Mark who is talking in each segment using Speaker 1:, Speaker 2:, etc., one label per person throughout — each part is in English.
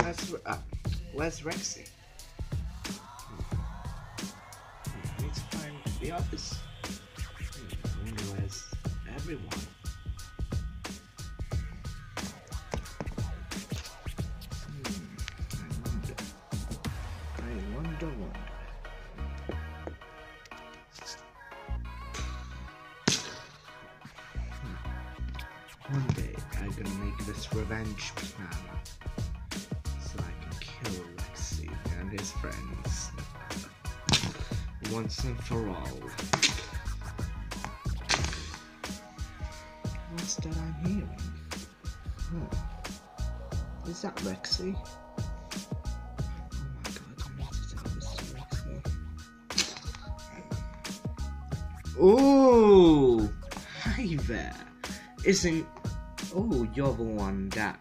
Speaker 1: Where's, uh, where's Rexy? I need to find the others. Hmm, I wonder where's everyone? Hmm, I wonder. I wonder, wonder. Hmm. One day I'm gonna make this revenge plan so I can kill Rexy and his friends once and for all. What's that I'm hearing? Huh. Is that Rexy? Oh my god, I need to tell this to Rexy. Ooh! Hi there! Isn't. Oh, you're the one that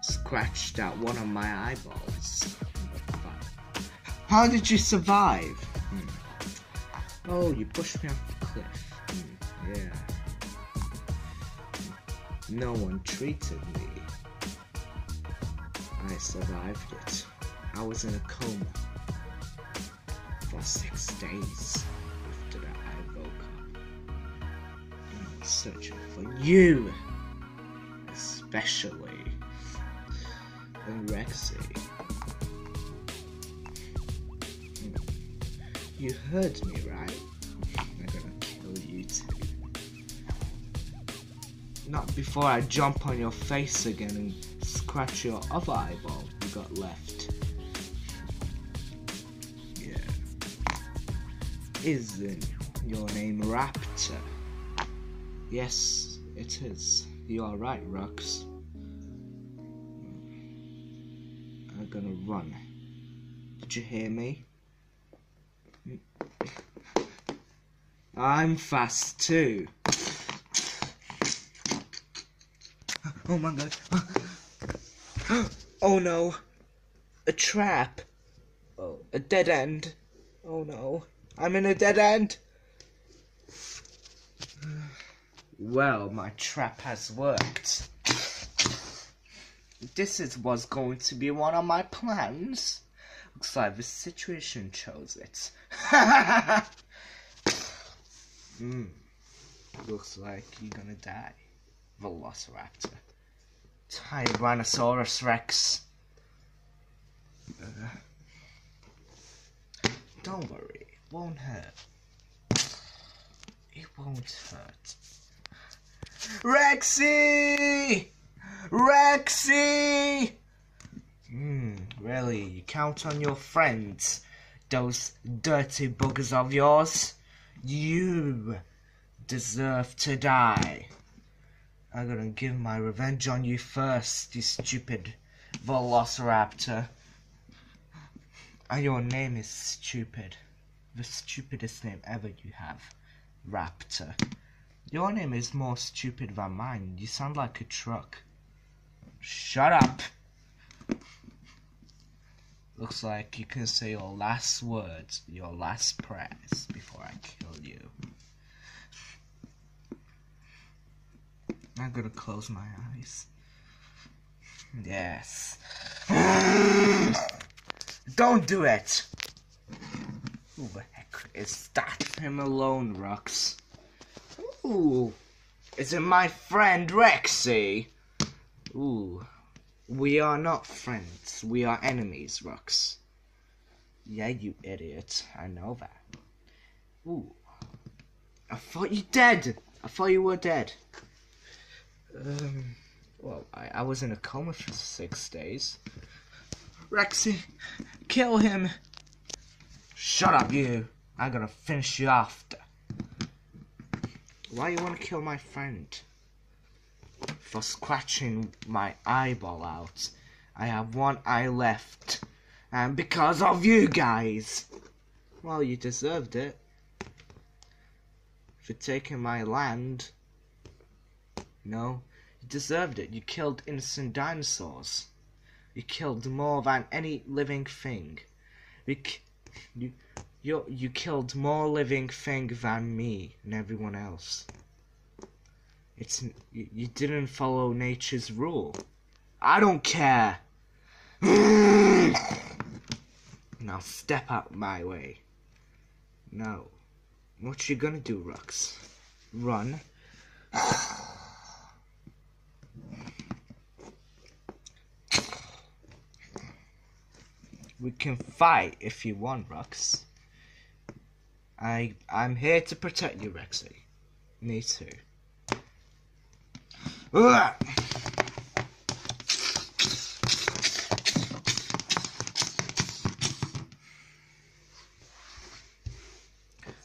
Speaker 1: scratched out one of my eyeballs. How did you survive? Hmm. Oh, you pushed me off the cliff. Hmm, Yeah. No one treated me. I survived it. I was in a coma for six days after that I woke up. And searching for you, especially and Rexy. You heard me, right? I'm gonna kill you too. Not before I jump on your face again and scratch your other eyeball you got left. Yeah. Isn't your name Raptor? Yes, it is. You are right, Rux. I'm gonna run. Did you hear me? I'm fast too. Oh my god. Oh no. A trap. Oh, a dead end. Oh no. I'm in a dead end. Well, my trap has worked. This is was going to be one of my plans. Looks like the situation chose it. Hmm. Looks like you're gonna die. Velociraptor. Tyrannosaurus Rex. Uh, don't worry, it won't hurt. It won't hurt. Rexy! Rexy! Hmm, really, you count on your friends, those dirty buggers of yours? You deserve to die. I'm gonna give my revenge on you first, you stupid velociraptor. And your name is stupid. The stupidest name ever you have. Raptor. Your name is more stupid than mine. You sound like a truck. Shut up! Looks like you can say your last words, your last prayers before I kill you. I'm gonna close my eyes. Yes. Don't do it! Who the heck is that? Him alone, Rux. Ooh. Is it my friend Rexy? Ooh. We are not friends. We are enemies, Rux. Yeah, you idiot. I know that. Ooh. I thought you dead. I thought you were dead. Um, well, I, I was in a coma for six days. Rexy, kill him. Shut up, you. I'm gonna finish you off. Why you wanna kill my friend? For scratching my eyeball out. I have one eye left. And because of you guys. Well, you deserved it. For taking my land. No, you deserved it. You killed innocent dinosaurs. You killed more than any living thing. You, you, you, you killed more living thing than me and everyone else. It's you, you didn't follow nature's rule. I don't care. now step out my way. No. What you gonna do, Rux? Run? We can fight if you want, Rux. I I'm here to protect you, Rexy. Me too. Ugh.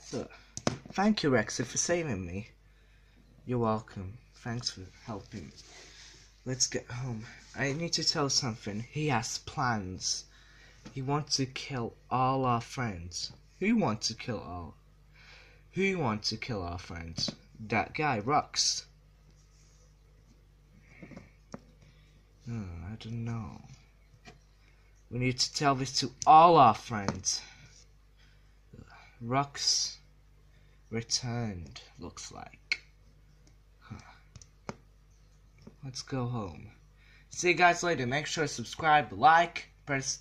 Speaker 1: So, thank you, Rexy, for saving me. You're welcome. Thanks for helping. Let's get home. I need to tell something. He has plans. He wants to kill all our friends. Who wants to kill all? Who wants to kill our friends? That guy, Rux. Oh, I don't know. We need to tell this to all our friends. Rux returned, looks like. Huh. Let's go home. See you guys later. Make sure to subscribe, like, press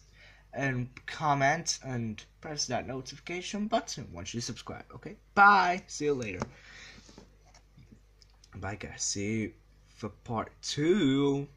Speaker 1: and comment and press that notification button once you subscribe. Okay? Bye. See you later. Bye guys. See you for part two.